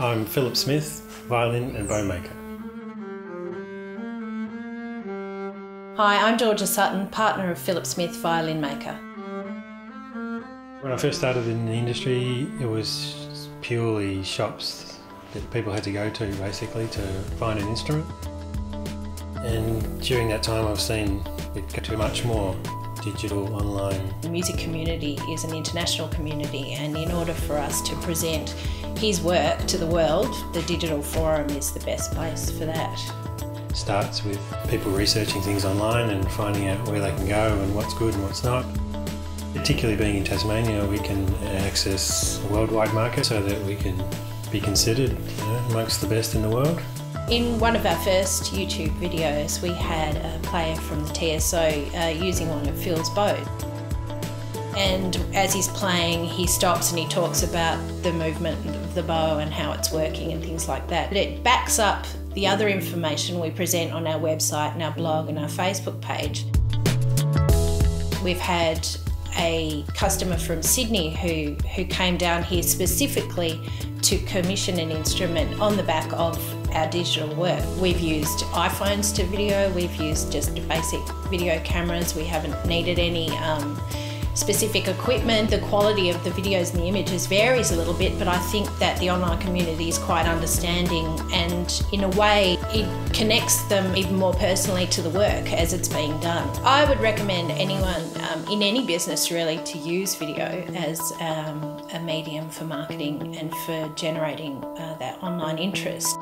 I'm Philip Smith, violin and bow maker. Hi, I'm Georgia Sutton, partner of Philip Smith, violin maker. When I first started in the industry, it was purely shops that people had to go to basically to find an instrument. And during that time, I've seen it get to much more digital, online. The music community is an international community, and in order for us to present his work to the world, the digital forum is the best place for that. Starts with people researching things online and finding out where they can go and what's good and what's not. Particularly being in Tasmania, we can access a worldwide market so that we can be considered you know, amongst the best in the world. In one of our first YouTube videos, we had a player from the TSO uh, using one of Phil's bows. And as he's playing, he stops and he talks about the movement of the bow and how it's working and things like that. But it backs up the other information we present on our website and our blog and our Facebook page. We've had a customer from Sydney who, who came down here specifically to commission an instrument on the back of our digital work. We've used iPhones to video, we've used just basic video cameras, we haven't needed any um, specific equipment. The quality of the videos and the images varies a little bit, but I think that the online community is quite understanding and in a way it connects them even more personally to the work as it's being done. I would recommend anyone um, in any business really to use video as um, a medium for marketing and for generating uh, that online interest.